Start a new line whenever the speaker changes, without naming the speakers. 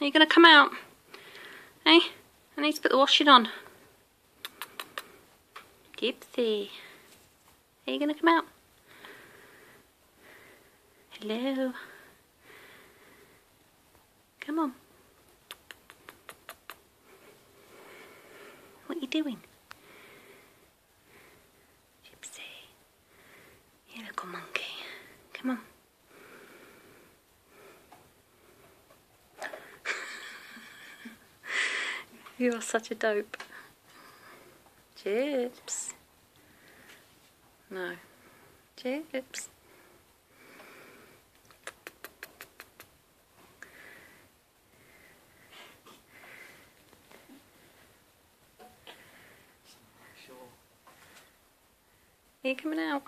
Are you going to come out? Hey, I need to put the washing on. Gypsy. Are you going to come out? Hello. Come on. What are you doing? Gypsy. You little monkey. Come on. You are such a dope. Gyps. No.
Sure.
Are you coming out?